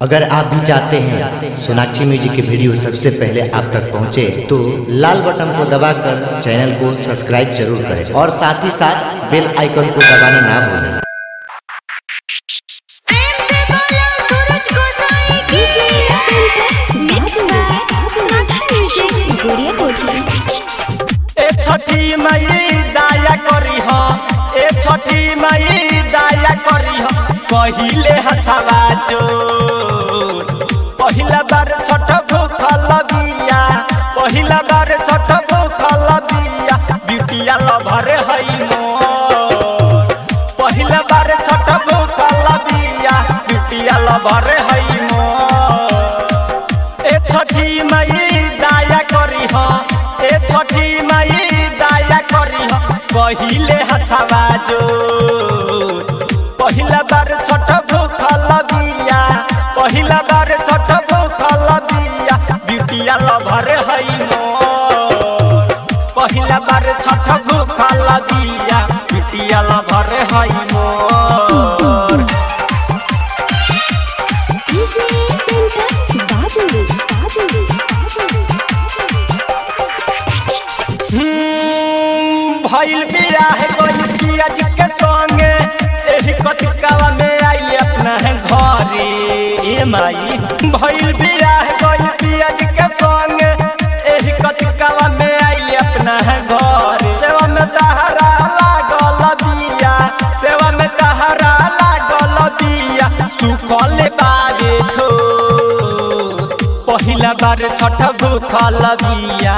अगर आप भी चाहते हैं सोनाक्षी म्यूज़िक की वीडियो सबसे पहले आप तक पहुँचे तो लाल बटन को दबाकर चैनल को सब्सक्राइब ज़रूर करें और साथ ही साथ बेल आइकन को दबाना ना भूलें। छठी मई, दाया करी ह। कहिले हथवा ज़ोर लभर हई मोर। पहिला बार छठ भूखल बिया बिटिया लभर हई मोर। ए छठी मई दाया करी ह, ए छठी मई दाया करी ह, कहिले हथवा जो पहिला बार छठ भूखल बिया, पहिला बार पहिला बार छठ भूखल बिया बिटिया लभर हई मोर। हम्म, भइल बियाह गइल पियाज के संगे। एही कटकावा में आई अपना घरे। ए माई भइल बियाह सुखल बारे ठोर पहिला बार छठ भूखल बिया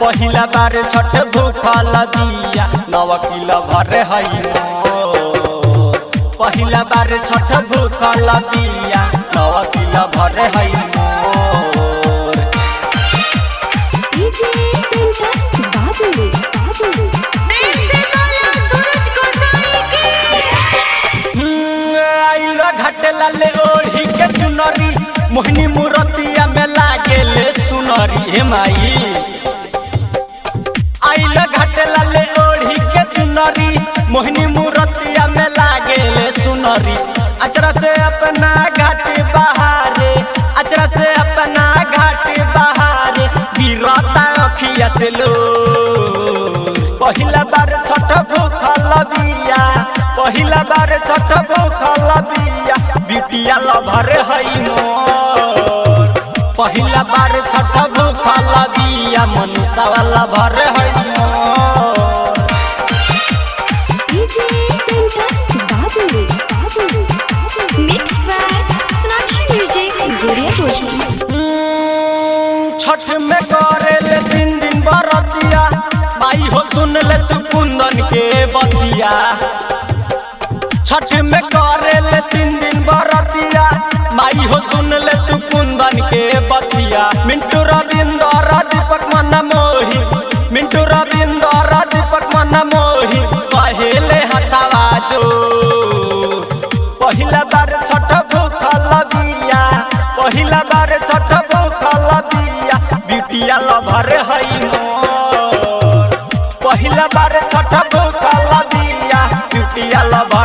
पहिला बार छठ भूखल बिया नव किलो भर है पहिला बार छठ भूखल बिया नव किलो भर हई लाले ओढ़ी के चुनरी मोहनी मूरतिया में लागेले सुनरी हे माई आइलो घाटे लाले ओढ़ी के चुनरी मोहनी मूरतिया में लागेले सुनरी अचरा से अपना घाट बहारे अचरा से अपना घाट बहारे गिरता अखिया से लो पहिला बार छठ भूखल बिया पहिला बार छठ गोरिया कोठी हम्म, छठ में करे ले तीन दिन बरतिया। माई हो सुन ले तू कुंदन के बतिया। छठ में करे ले तीन दिन बरतिया। माई हो सुन लभर हई मोर। पहिला बार छठ भूखा बिया चुटिया लभर